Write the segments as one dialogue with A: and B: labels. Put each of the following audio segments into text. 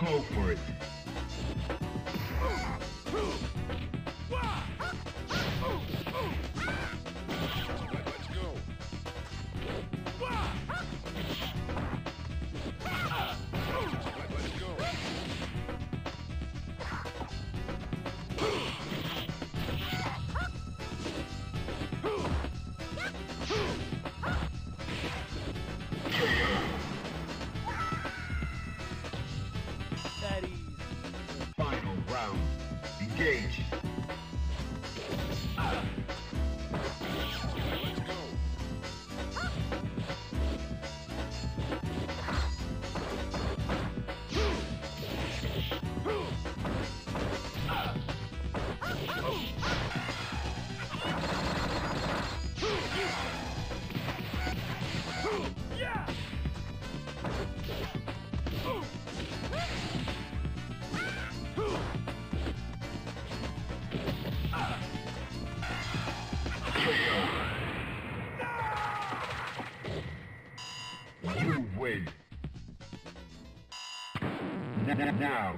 A: Go for it. now.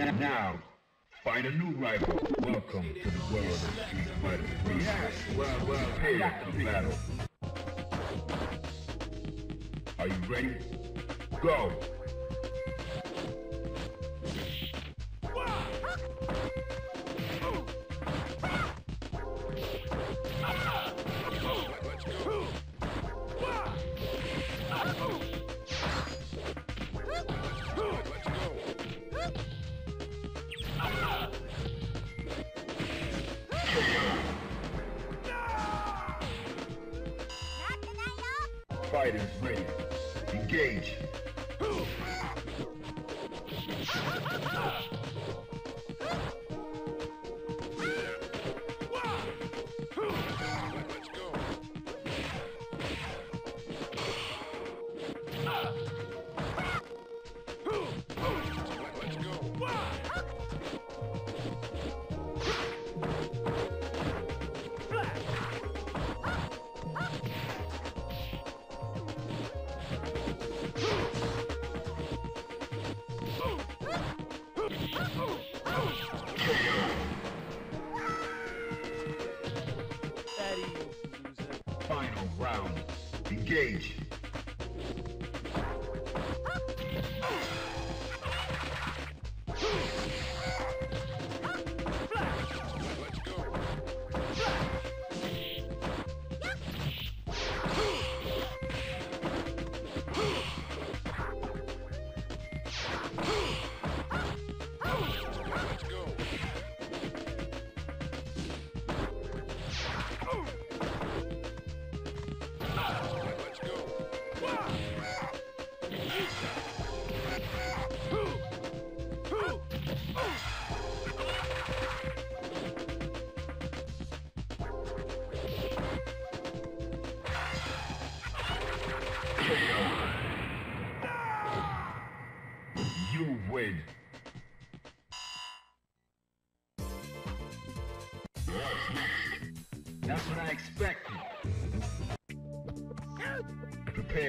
A: Now, find a new rival. Welcome to the world of Street Fighter. Yes, well, well, prepare the battle.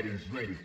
A: fighters ready.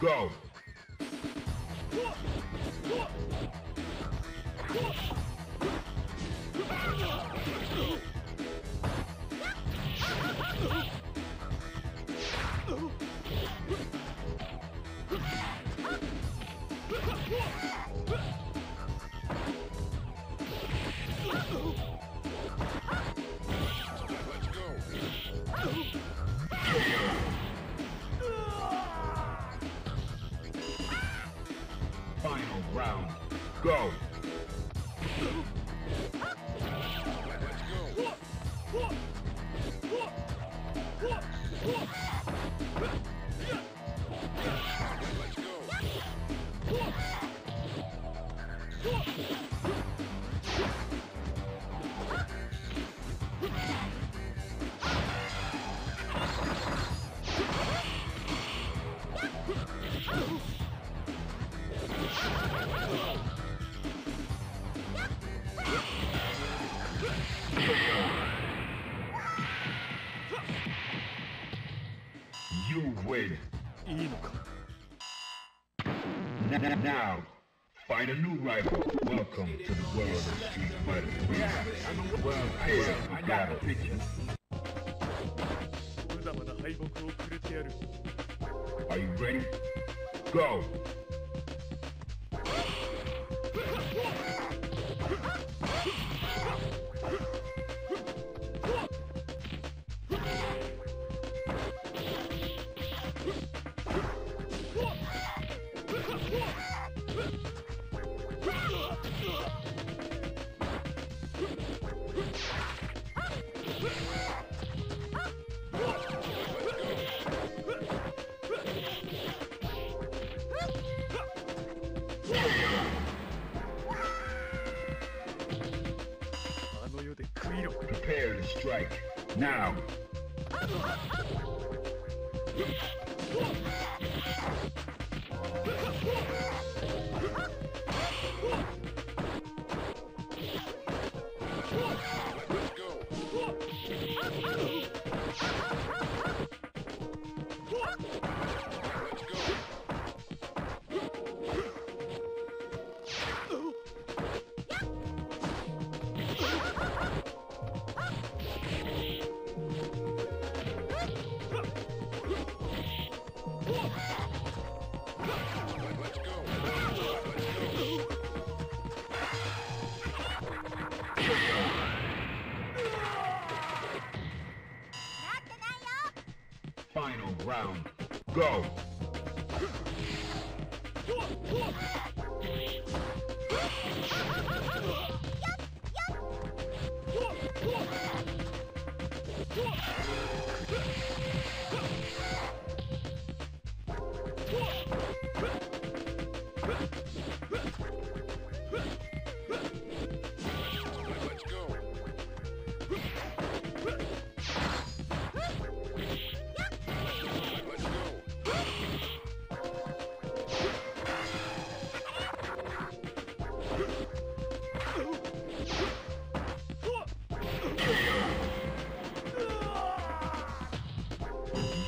A: Go! Round. Go!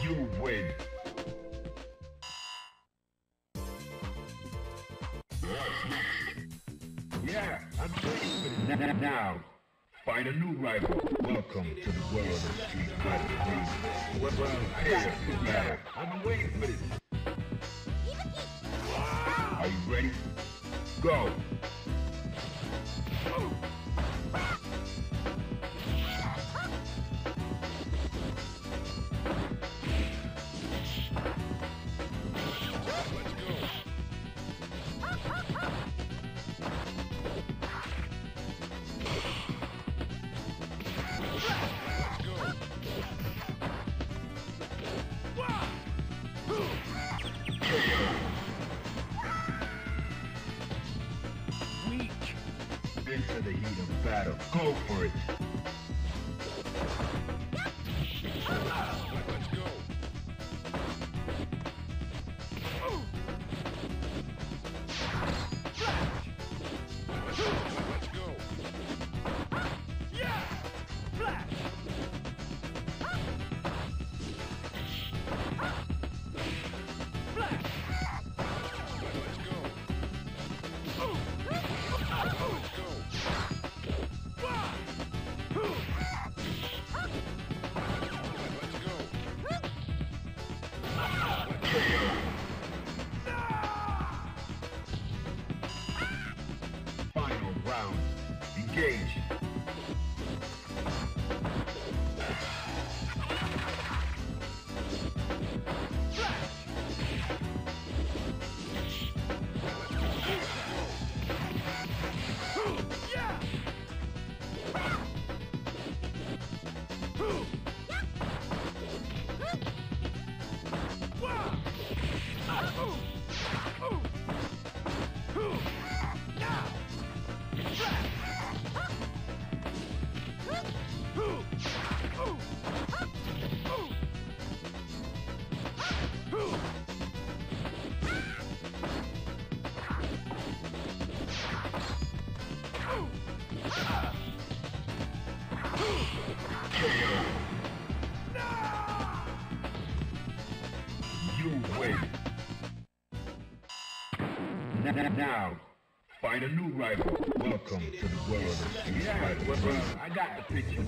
A: You win. Yeah, I'm waiting for this. Now, Find a new rival. Welcome to the world of Street Fighter 3. Well, well, battle. I've been waiting for this. Are you ready? Go! To the. Well, well, I got the picture.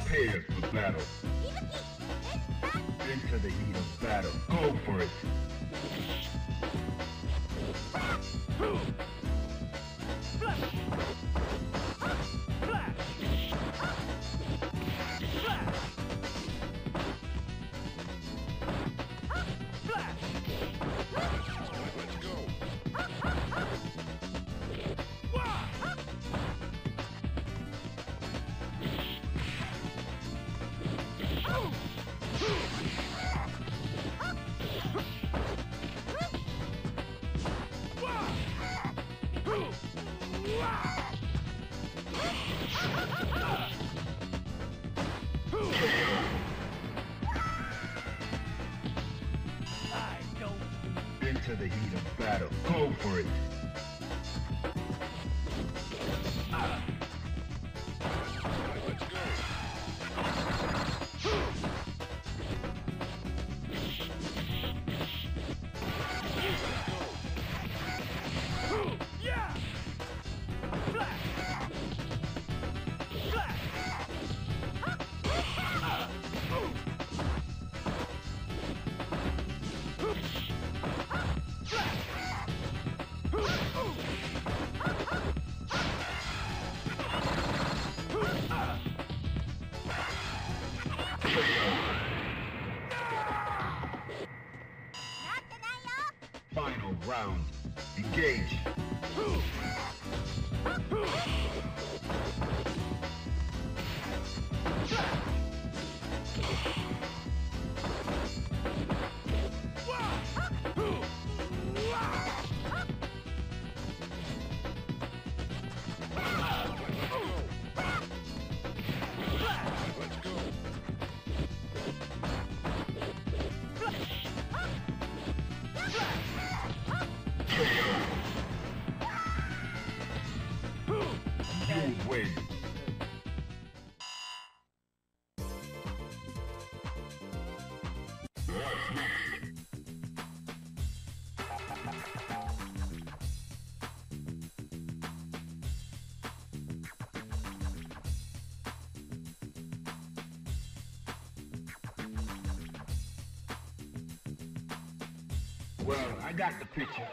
A: got the picture.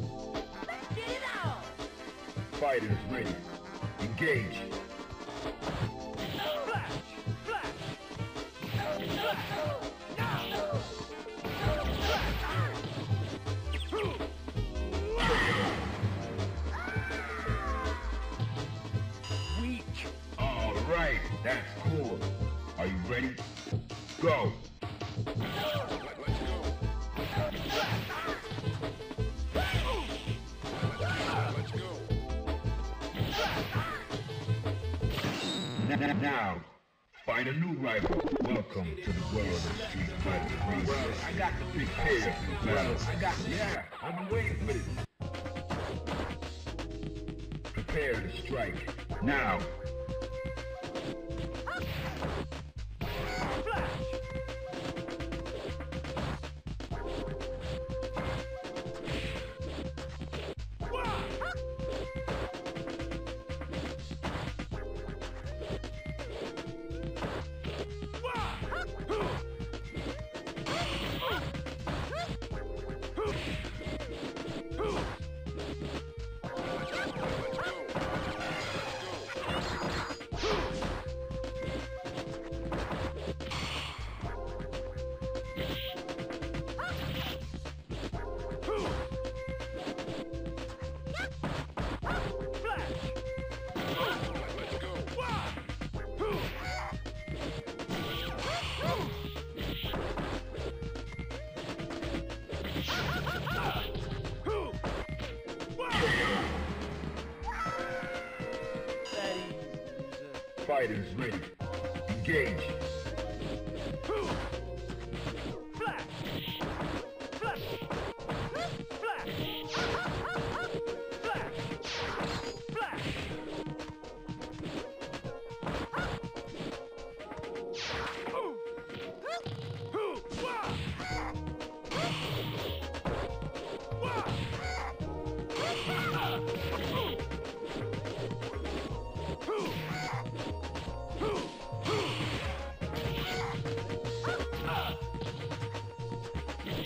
B: Let's get it on!
A: Fighters ready. Engage. Thank.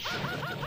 A: Ha ha ha!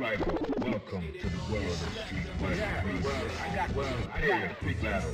A: Welcome to the world of street fighting. Yeah, well, I got well, I got a big battle.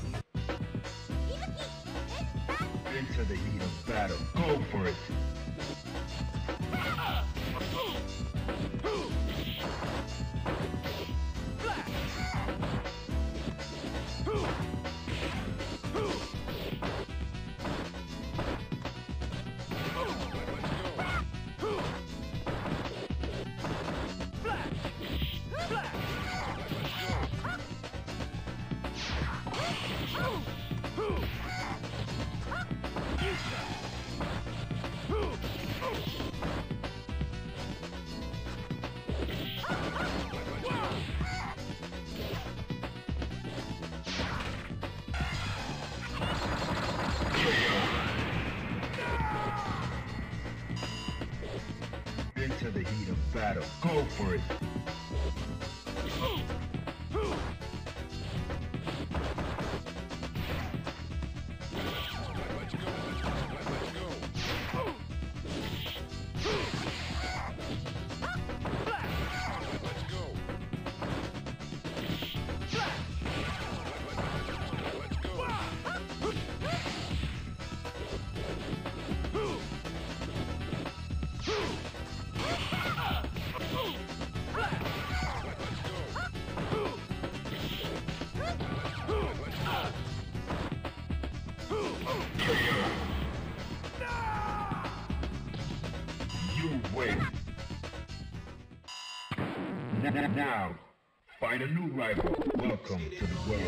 A: Now, find a new rival. Welcome to the world.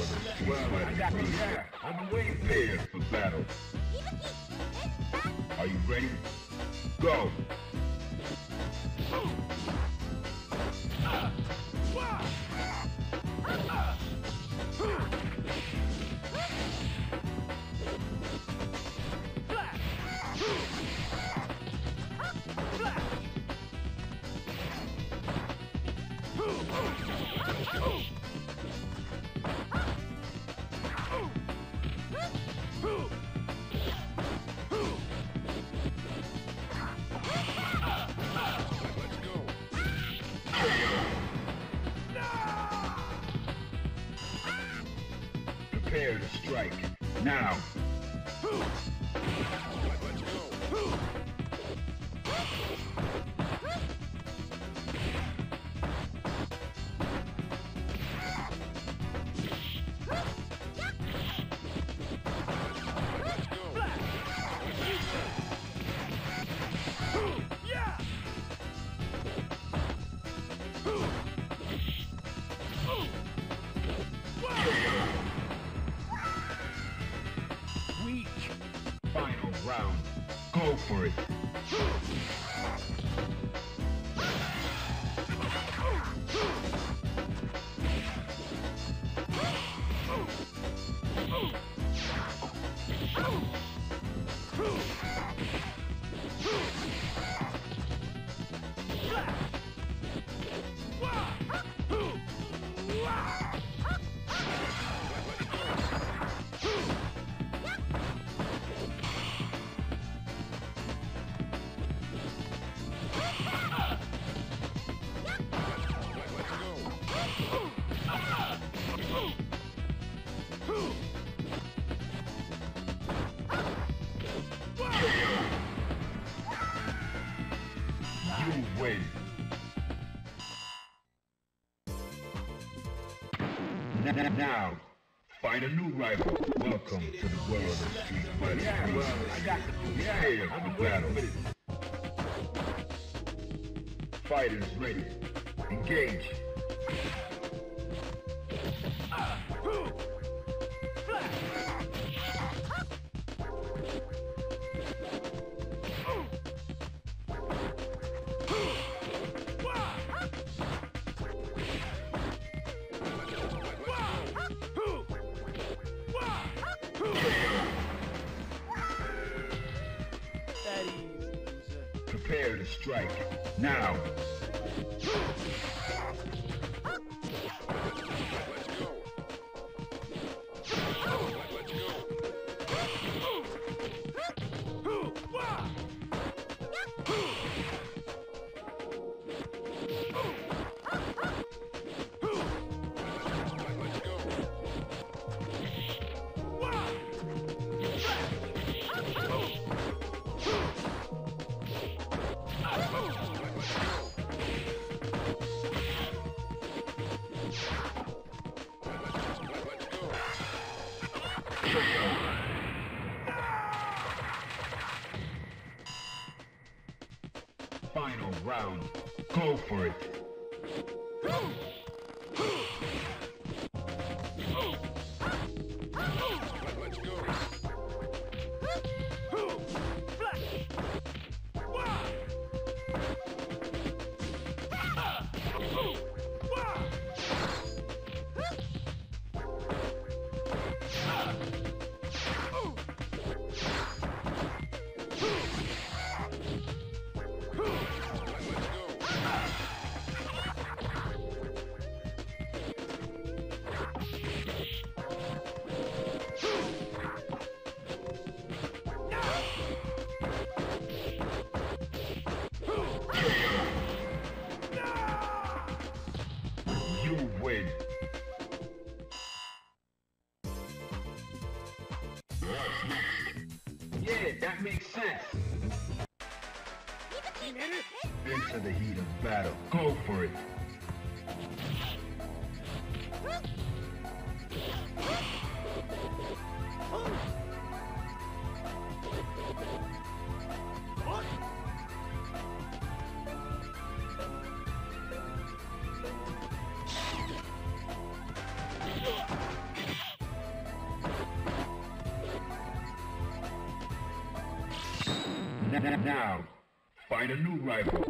A: Now, find a new rival. Welcome to the world strike. Now! into the heat of battle. Go for it. Now, find a new rival.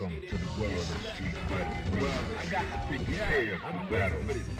A: Welcome to the world of Street Fighter Well, I got to
C: take
A: you there for battle.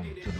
A: Welcome to the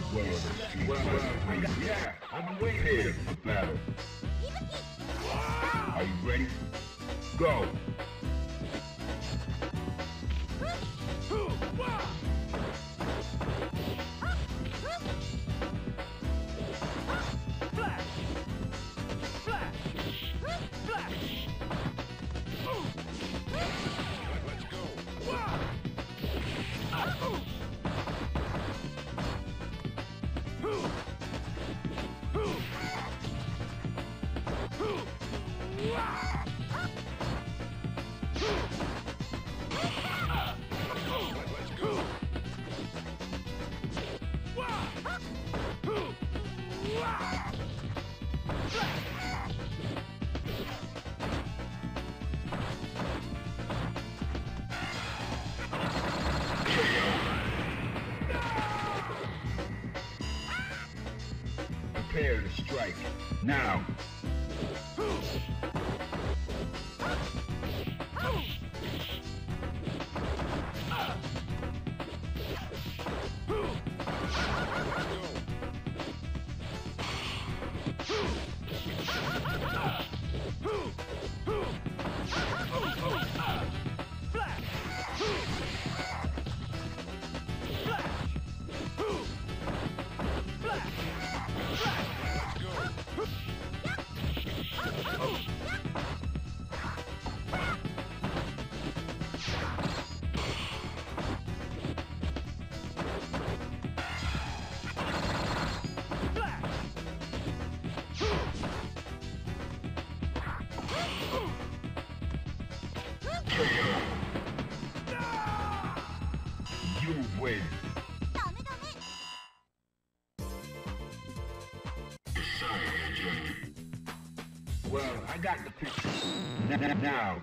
A: Now,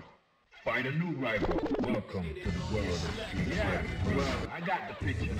A: find a new rival. Welcome to the world of Street Yeah, well, I got the picture.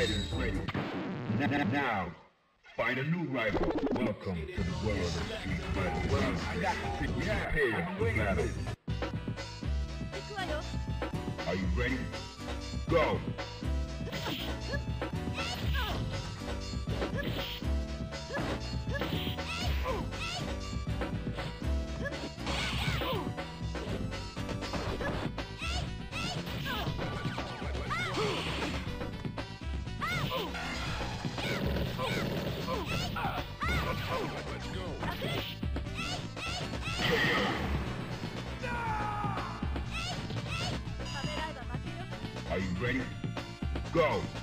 A: fighters ready. Now, find a new rival. Welcome to the world of Street Fighter. Well, I got to prepared for battle. Are you ready? Go!
C: Go!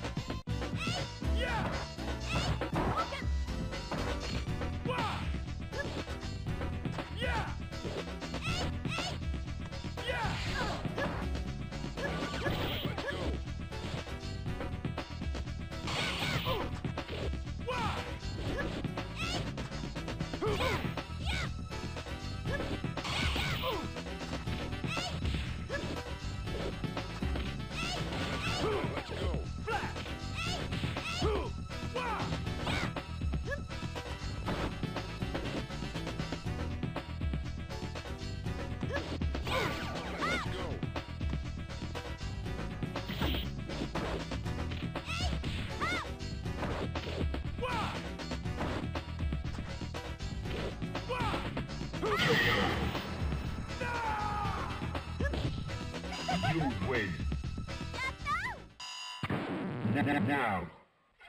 A: now.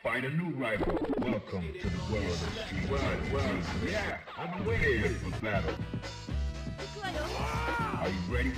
A: Find a new rival. Welcome to the world of the World, world. Yeah, I'm waiting for battle. Are you ready?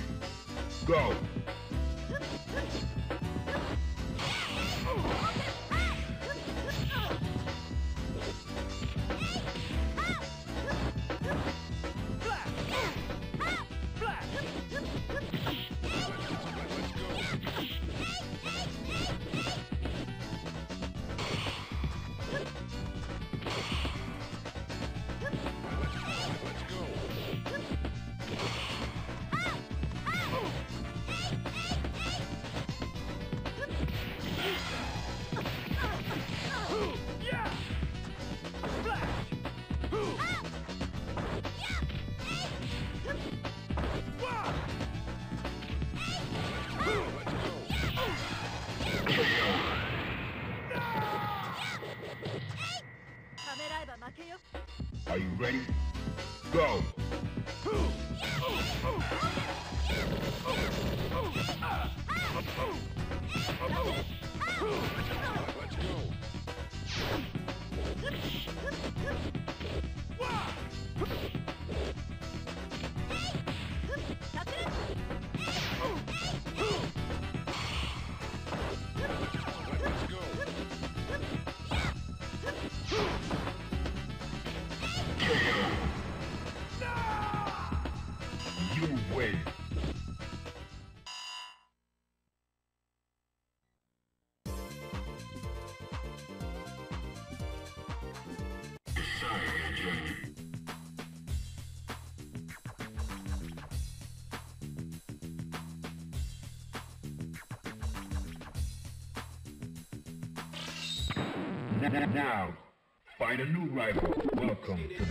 A: Now, find a new rival. Welcome to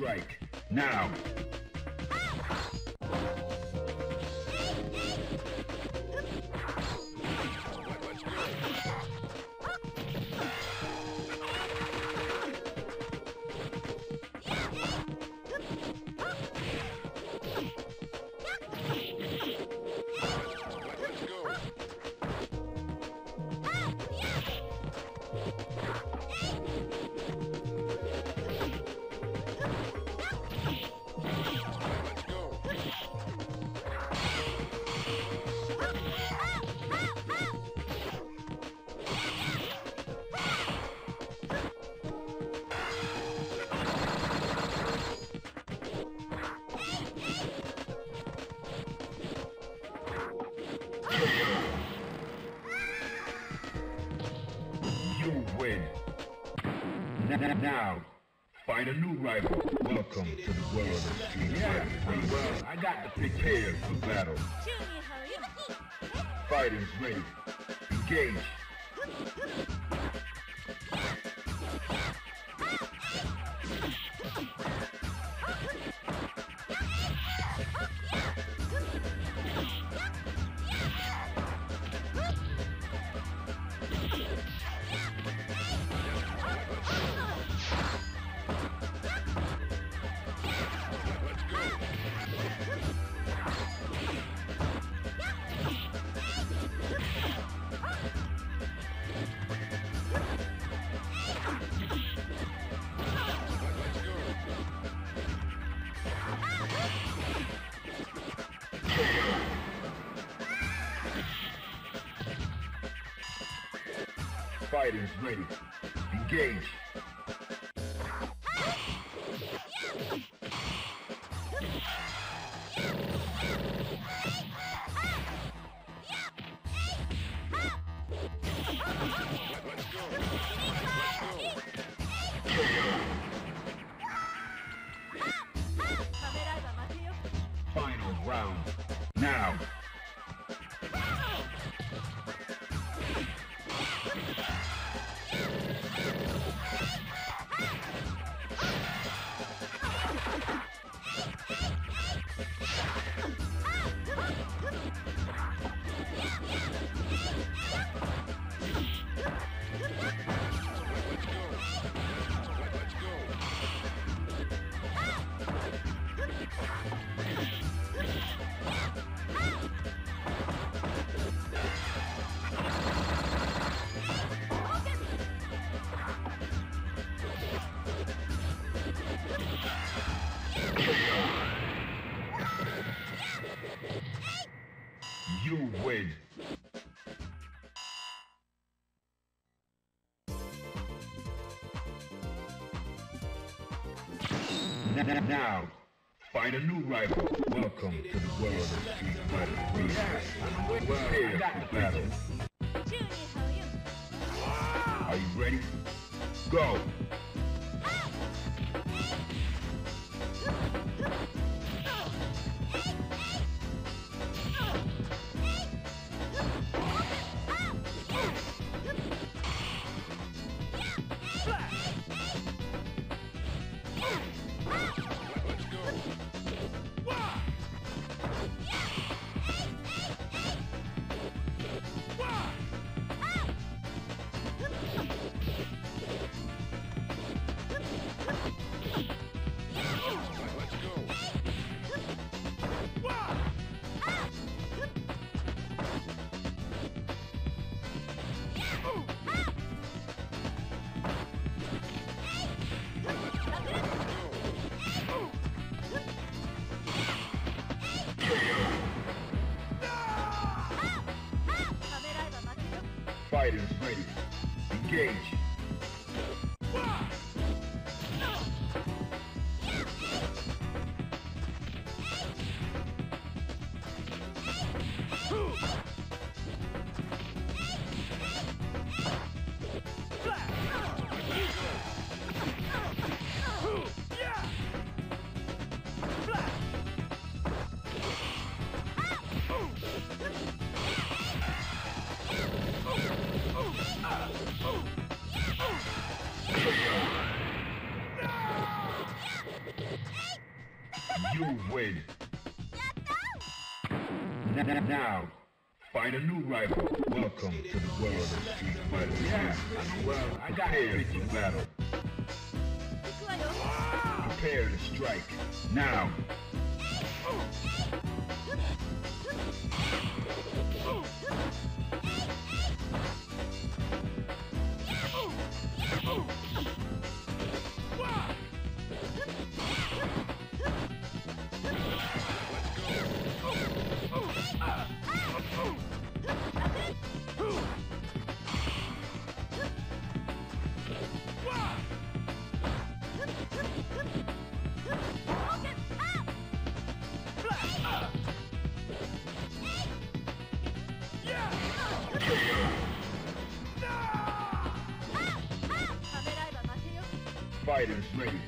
A: Strike. Now. Now, find a new rival. Welcome to the world of Street yeah, Well, I got to prepare for battle.
D: Fight
A: is ready. Engage. ready. Engage. Now, find a new rival. Welcome to the world. Welcome to the world of the street fighter. Yeah, well, I got Prepare for battle. Prepare to strike. Now. fighters ready.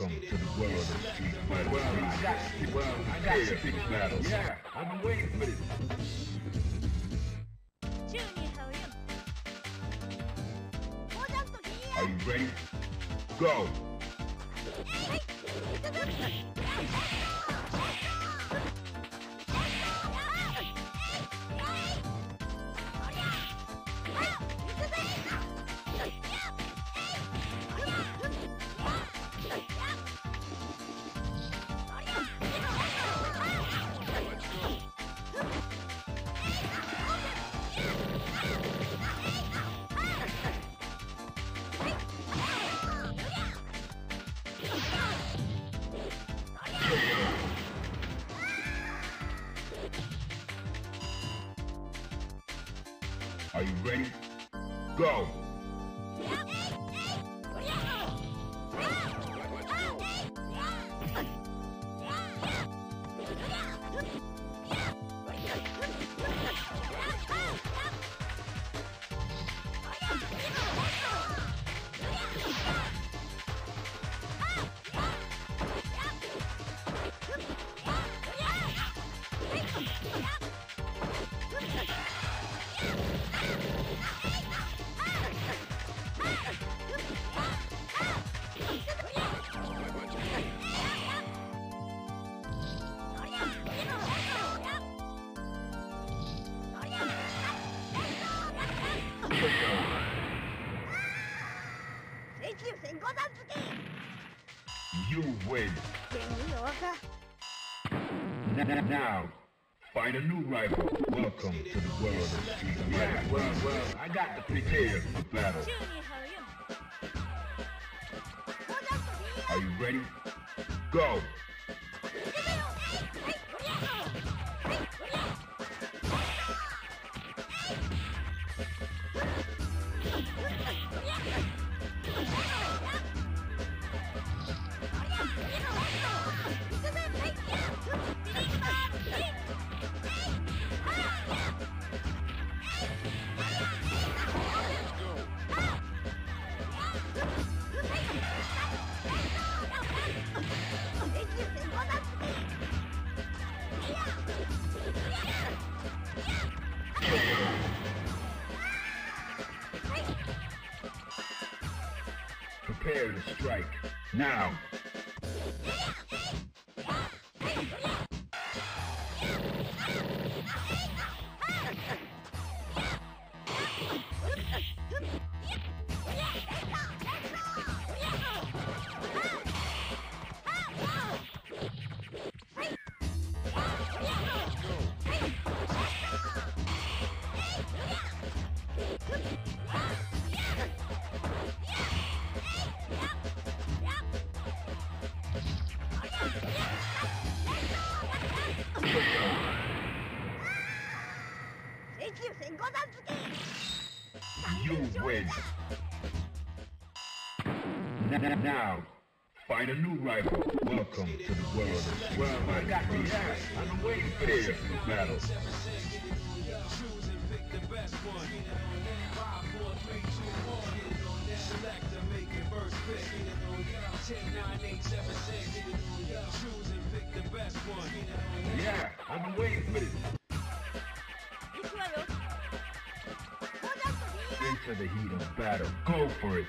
A: Welcome to the world of street battles. I got you. Well, I got you. Street battles. Yeah, I've been waiting for. Are you ready? Go! Welcome to the world of well, I got the prepare for battle. Now. Welcome to the world of well, I got the I'm waiting for this battle.
D: And it Choose and
A: pick the best one. Yeah, I've waiting
C: for this. Into the
A: heat of battle. Go for it.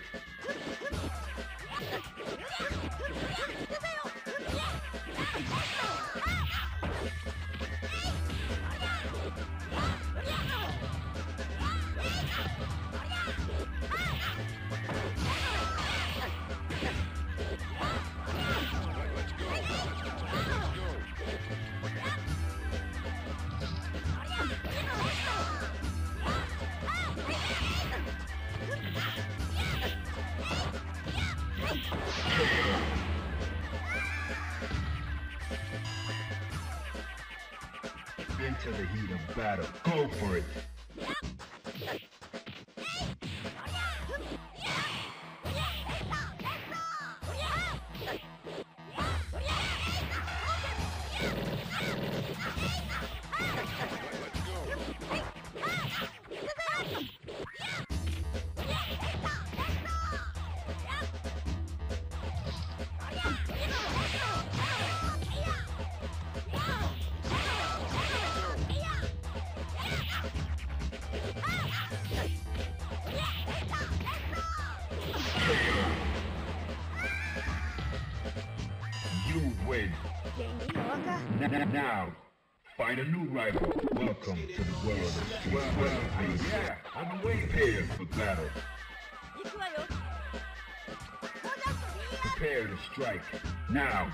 C: Go
D: for
A: it. Now, find a new rival. Welcome to the world of street well, well, Yeah, I'm waiting for battle. Prepare to strike. Now.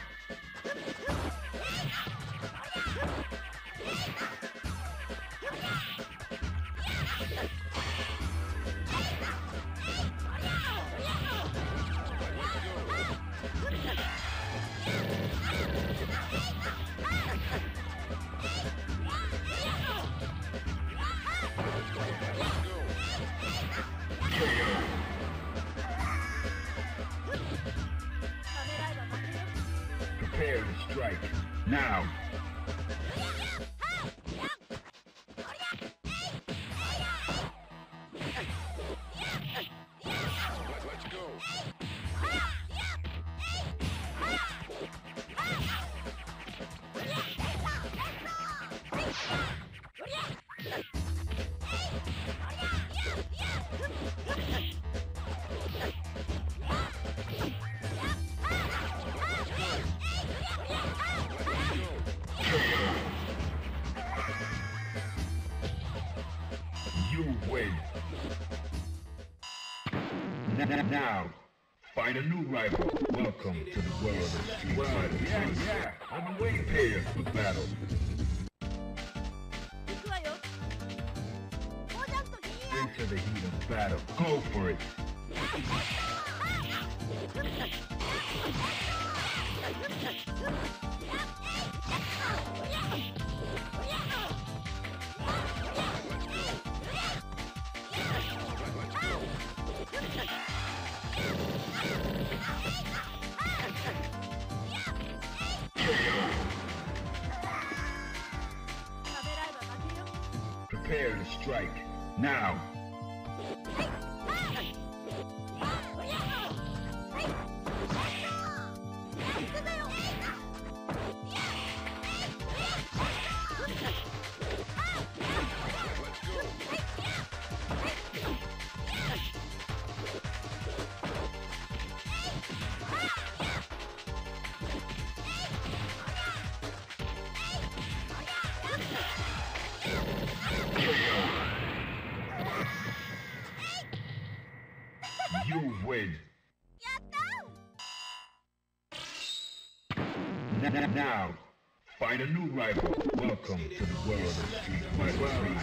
A: Welcome to the world of Street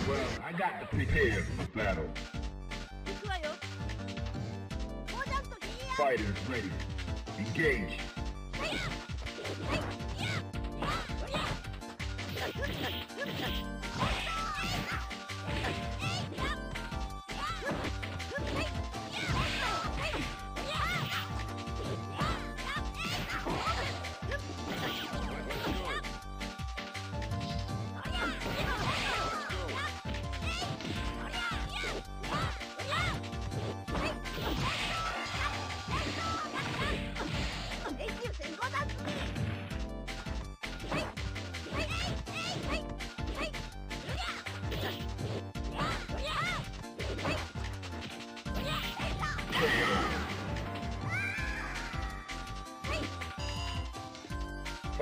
A: Well, I got to prepare for battle. Fighters ready. Engage.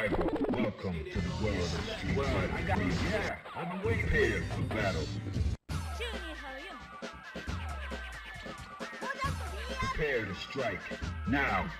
A: Alright, welcome to the world of
E: world. I got yeah, I'm waiting
A: here for battle. Prepare to strike now.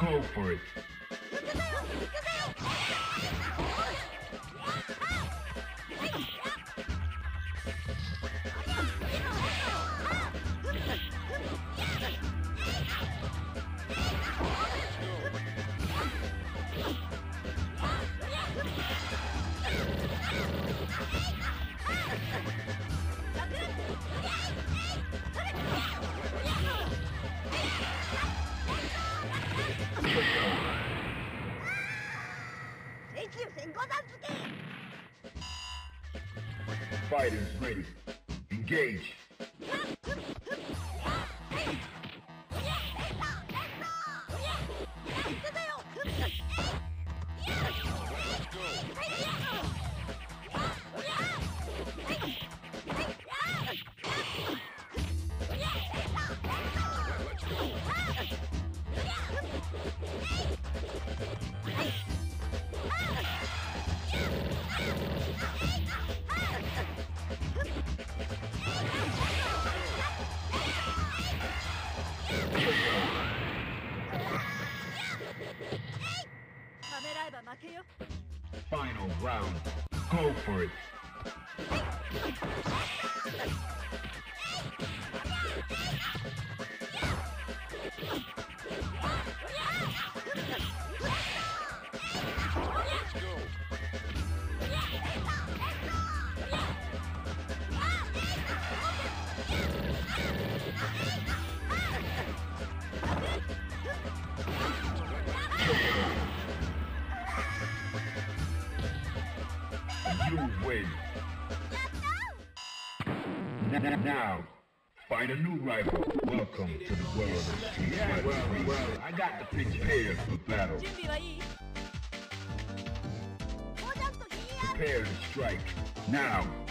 A: Go for it. For it. Now, find a new rival. Welcome to the world of street
E: Yeah, well, well, I got the picture.
A: Prepare for battle. Prepare to strike. Now.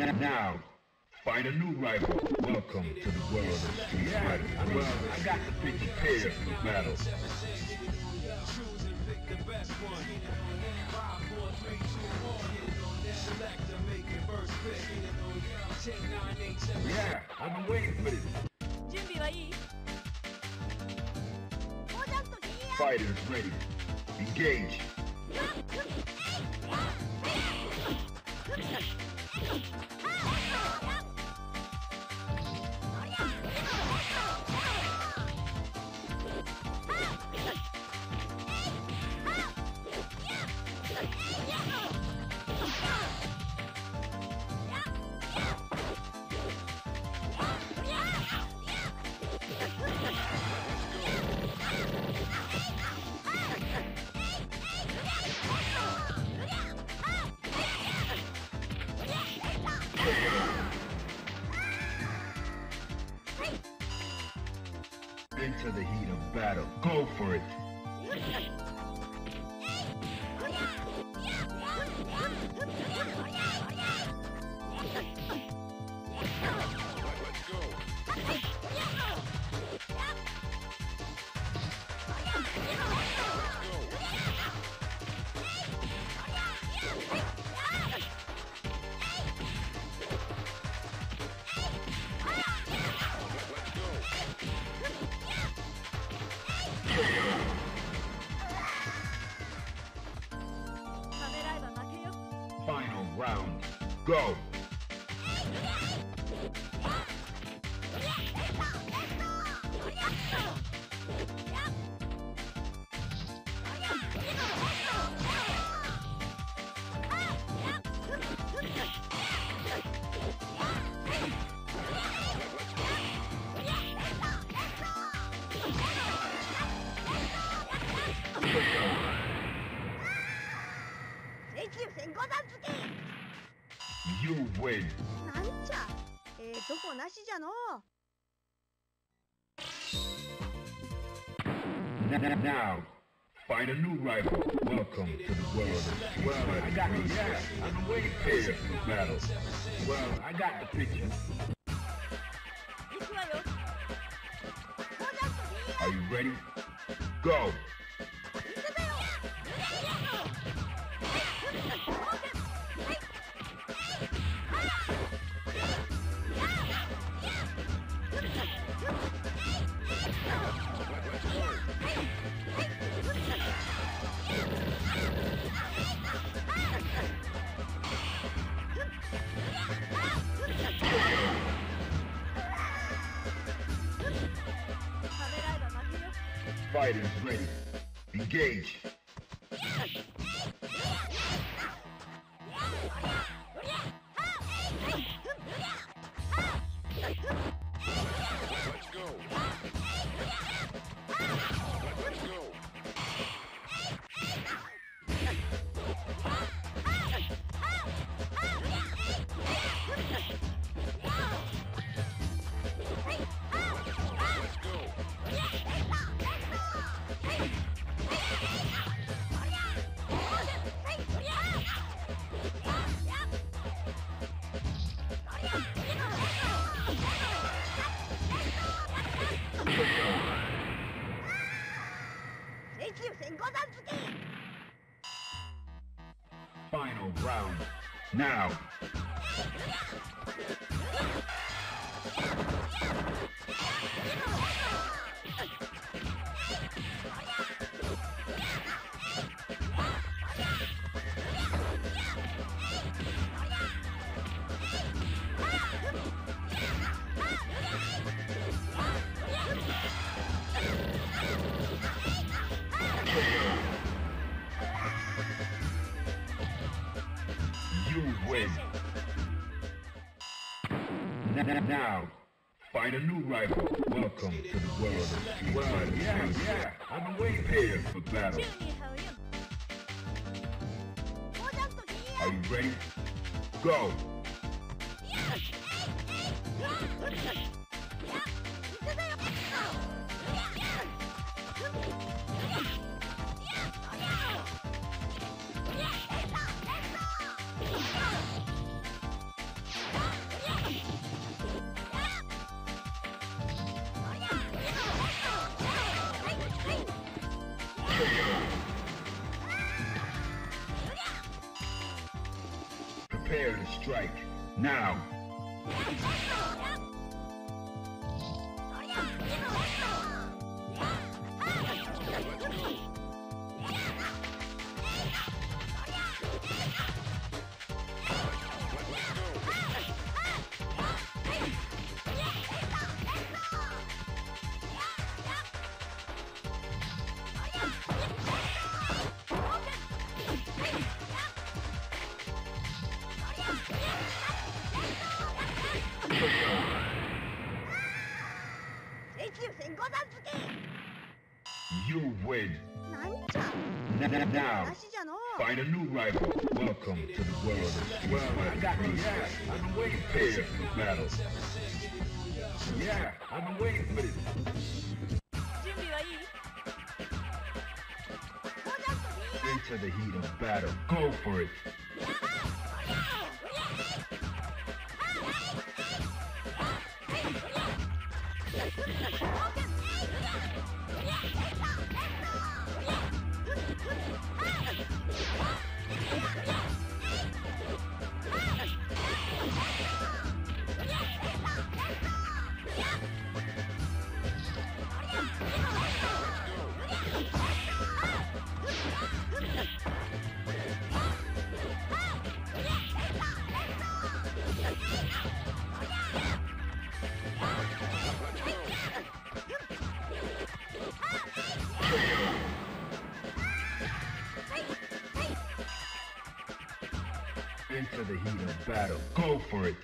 A: Now, find a new rival. Welcome to the world of street fighting. Well, I got the pick pair for the battle. Yeah, I've been waiting for this. Fighters ready. Engage. For it.
C: Go.
A: Now, find a new rival. Welcome to the world of
E: Well, I got the yes. I'm waiting for
A: the battle.
E: Well, I got the picture.
A: Are you ready? Now. battle. Are you ready? Go! Welcome to the world of
E: well, I got
A: the
E: yeah, I've been waiting
A: for this.
E: Yeah, I've been waiting for this.
A: Into the heat of battle, go for it. Battle. Go for it.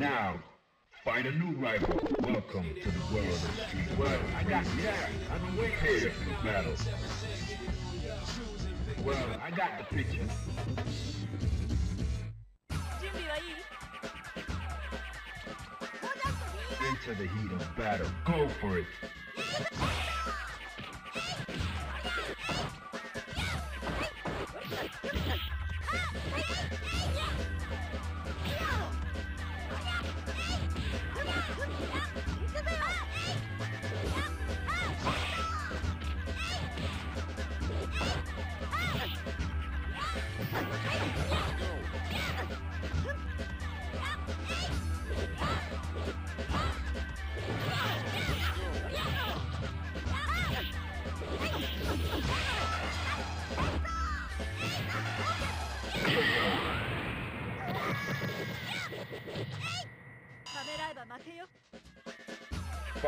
A: Now, find a new rival. Welcome to the world of street
E: well, I got yeah, I've been waiting
A: here for the battle.
E: Well, I got the picture.
A: Into the heat of battle. Go for it.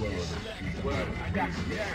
E: Well, well, I got
A: you.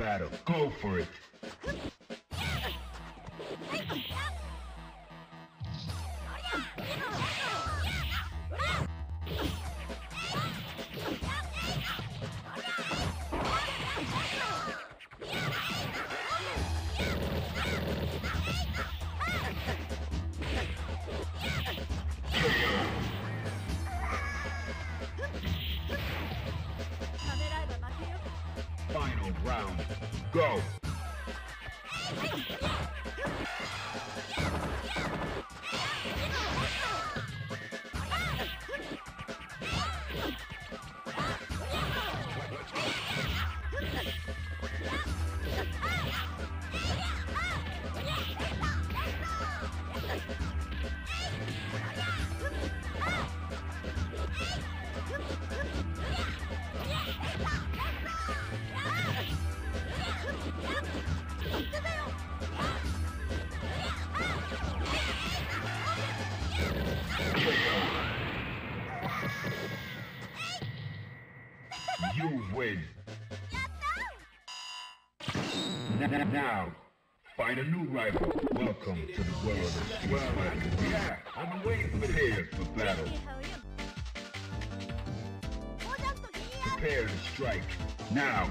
A: battle. Go for it. Now, find a new rival. Welcome to the world of Street Fighter.
E: Yeah, I'm waiting for
A: here for battle. Prepare to strike. Now.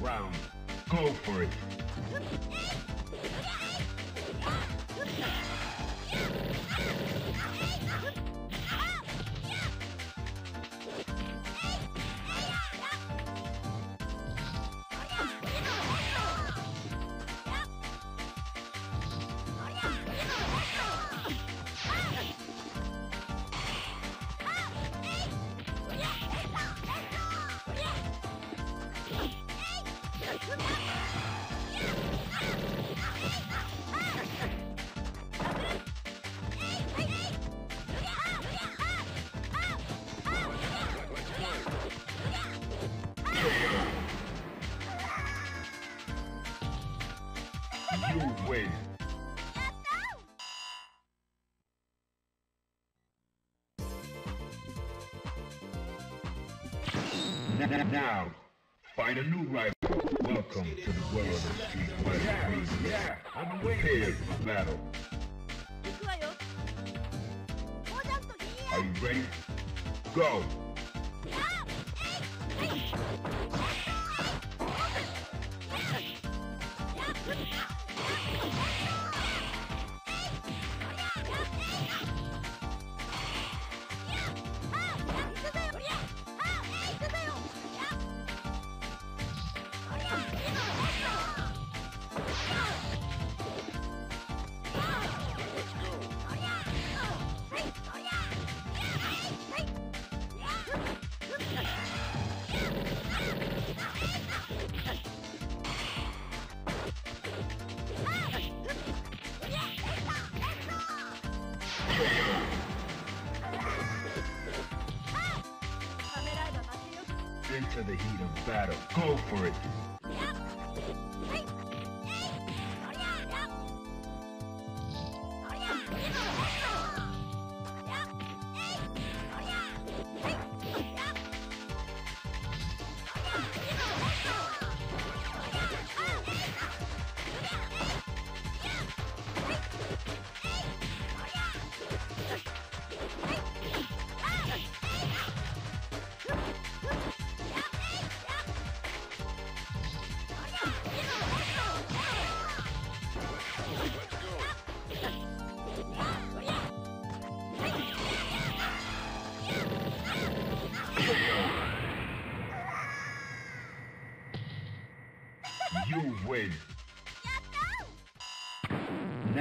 A: round.
C: Go
A: for it. for it.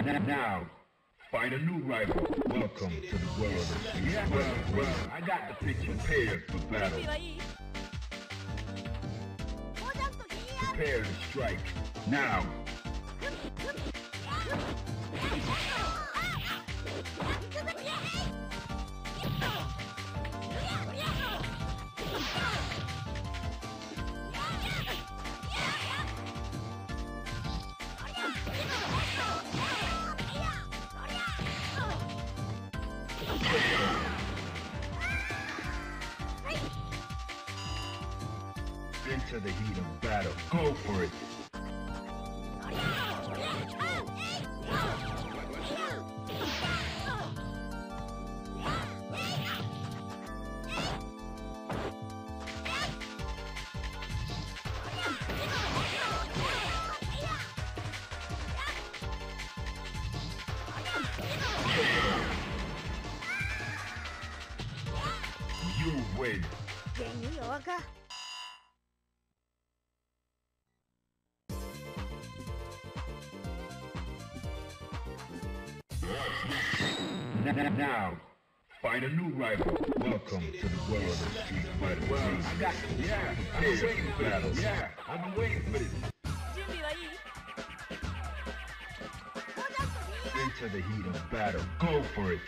A: Now, find a new rival. Welcome to the world of
E: Yeah, well, well, I got the picture
A: prepared for battle. Prepare to strike. Now. Now, find a new rival. Welcome to the world of Street Fighter. Well, I got you. Yeah, I'm waiting for this. Yeah, I've been waiting for this. Into the heat of battle. Go for it.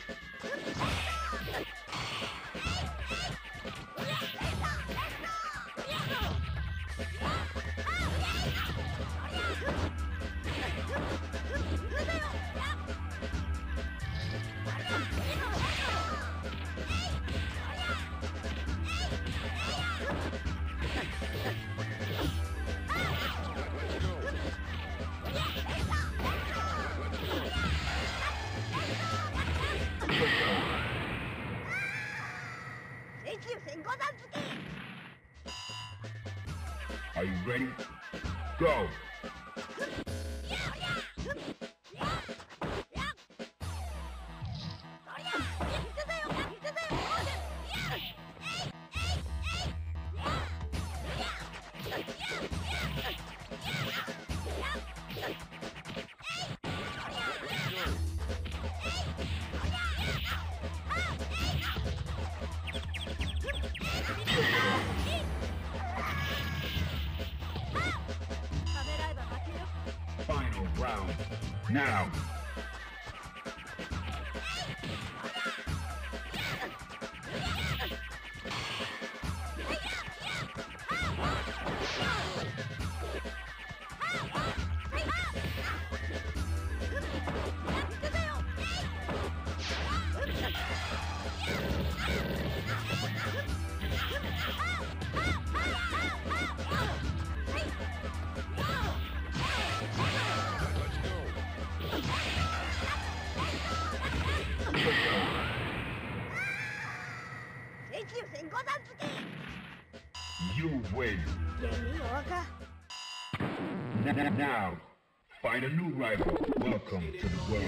A: Welcome to the world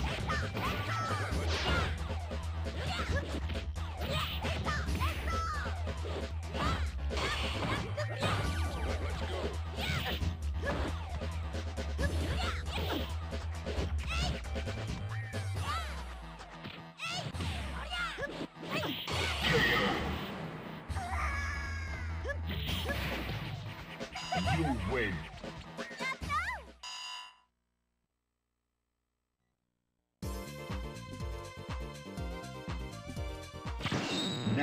E: Yeah!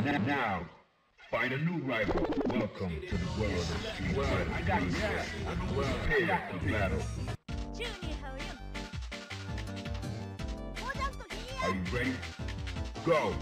A: Now, find a new rival. Welcome to the world of Street Fighter.
E: I got that. I'm
A: well
E: prepared
A: for battle. Are you ready? Go!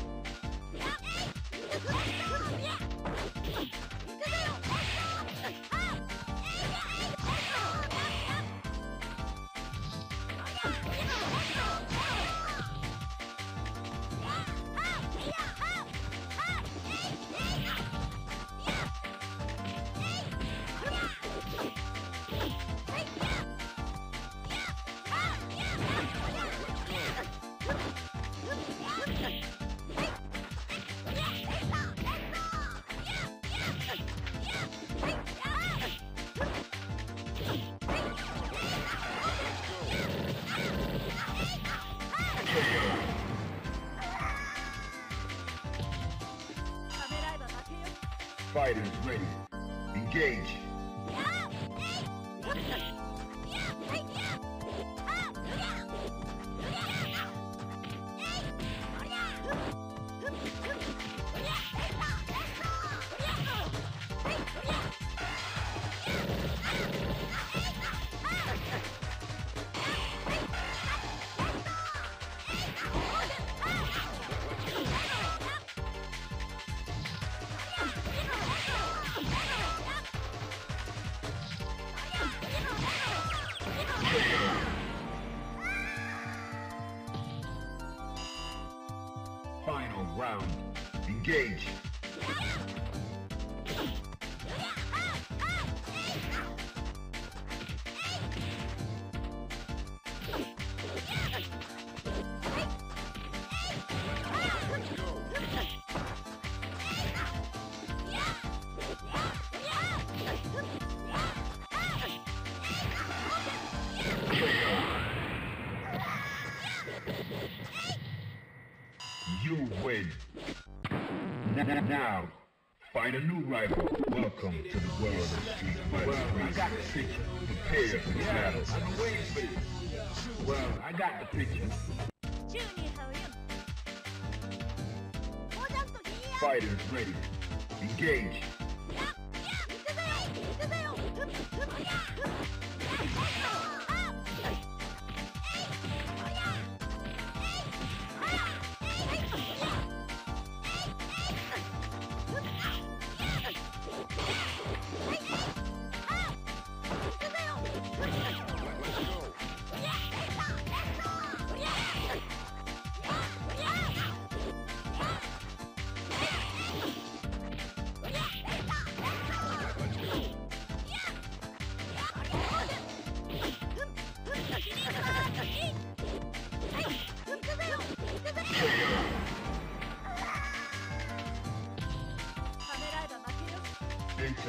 A: Ready. Engage.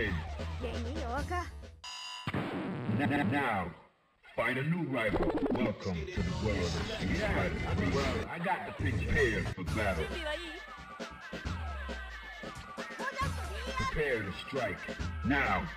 A: away. Now, find a new rival. Welcome to the world of Street Fighter.
E: Well, I got the
A: prepared for battle. Prepare to strike. Now.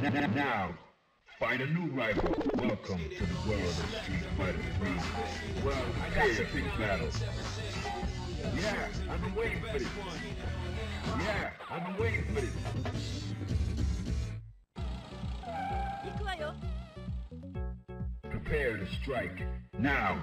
A: Now, find a new rival. Welcome to the world of Street Fighter 3. Well, I got a big battle. Yeah, I've been waiting for this. Yeah, I've been waiting for this. Prepare to strike. Now.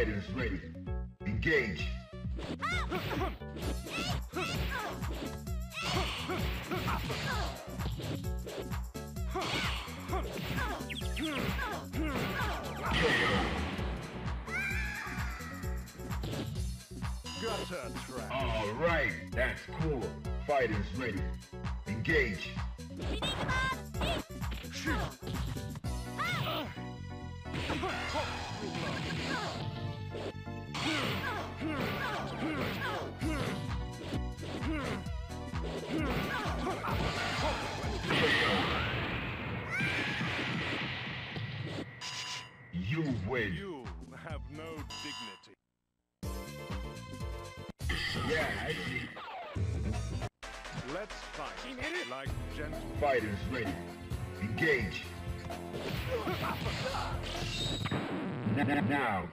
A: fighters ready. Engage. All right, that's cool. Fighters ready. Engage.
D: Shoot.
A: You win.
B: You have no dignity.
A: Yeah, I see.
B: Let's fight like gentlemen.
A: Fighters ready. Engage. Now,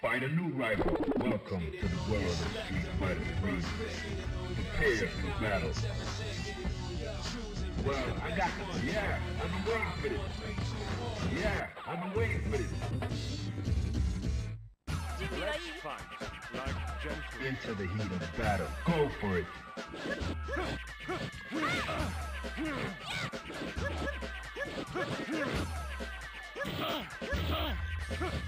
A: Find a new rival. Welcome to the world of Street Fighter 3. Prepare for battle. Well, I got this. Yeah, I've been waiting for this. Yeah, I've been waiting for this.
B: Let's.
A: Into the heat of battle. Go for it.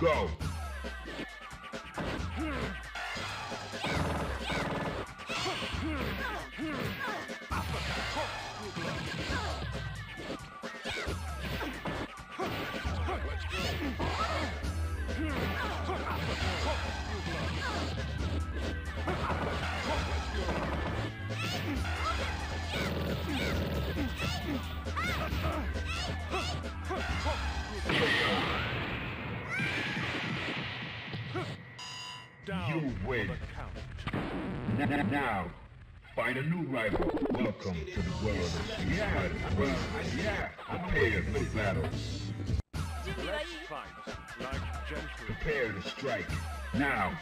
A: Go.
B: wage.
A: Now, now, find a new rival. Welcome to the world of yeah, well, yeah, prepare for the battle.
B: Let's fight like gentlemen.
A: Prepare to strike. Now.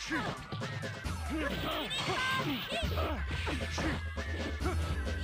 B: Shoot!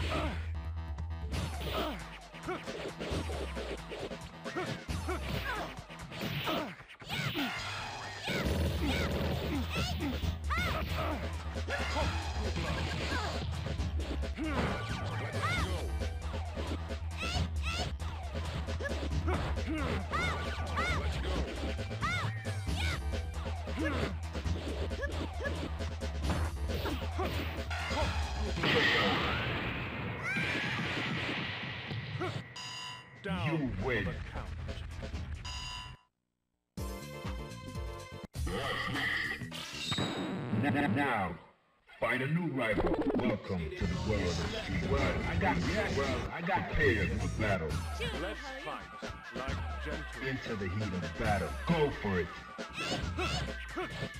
B: The You
A: win. Now, find a new rival. Welcome to the world of G1. Well, I got, well, I got prepared for battle.
B: Let's fight like gentlemen.
A: Into the heat of battle. Go for it.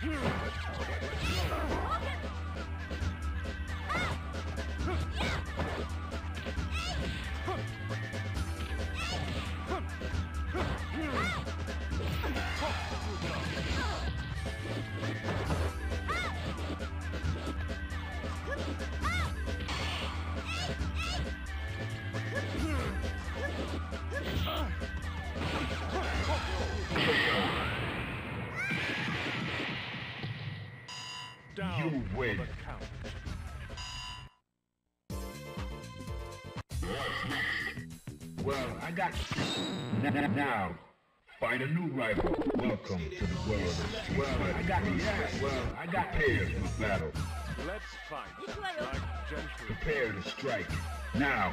B: Down
A: Now, find a new rival. Welcome to the world of Well, I got the
B: ass.
A: Well, I got pairs for battle.
B: Let's fight like gentlemen.
A: Prepare to strike. Now.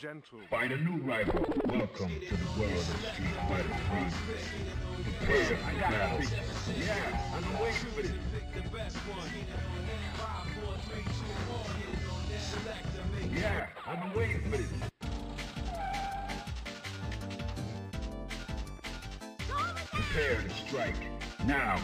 B: Gentle.
A: find a new rival. Welcome to the world of Street Fighter 3. Prepare for battle. Yeah, I've been waiting for this. Yeah, I've been waiting for this. Prepare to strike. Now.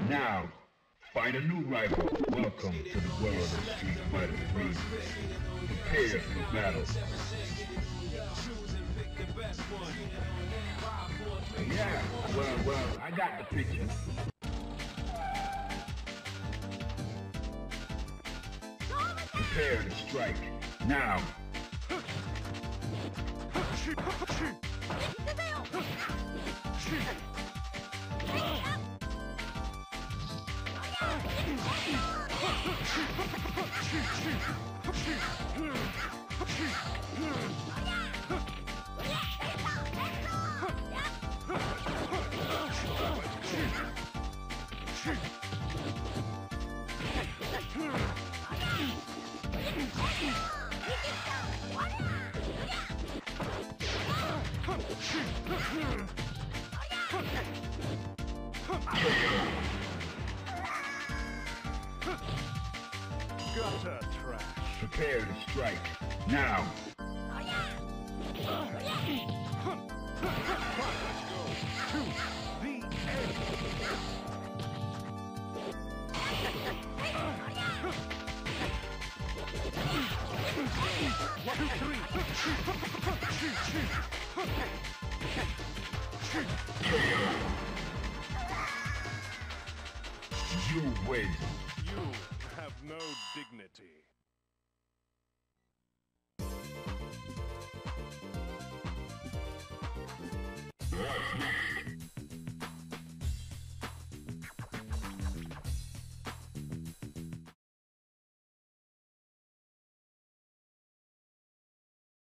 A: Now, find a new rival. Welcome to the world of Street Fighter 3. Prepare for battle. Yeah, well, well, I got the picture. Prepare to strike. Now.